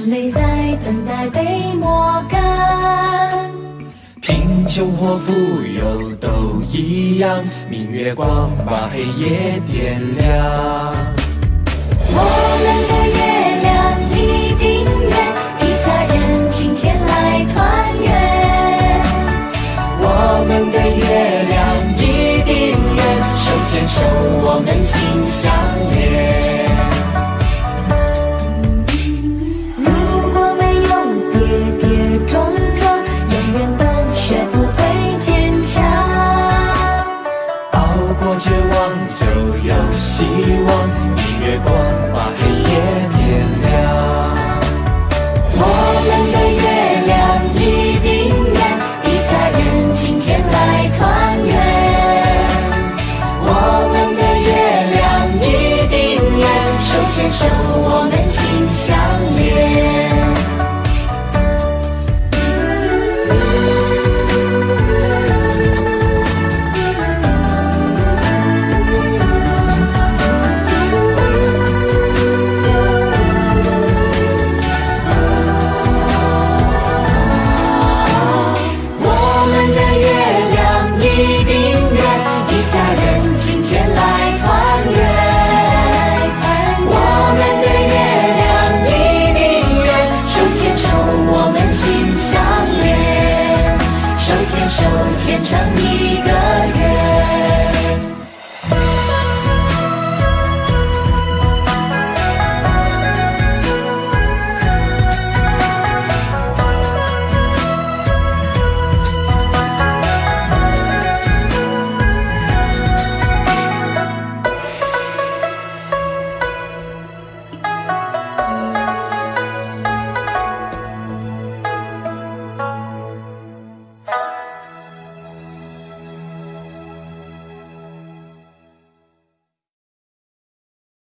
眼泪在等待被抹干。贫穷或富有都一样，明月光把黑夜点亮。我们的月亮一定圆，一家人今天来团圆。我们的月亮一定圆，手牵手我们心相连。月光把黑夜点亮。我们的月亮一定圆，一家人今天来团圆。我们的月亮一定圆，手牵手我们心相成一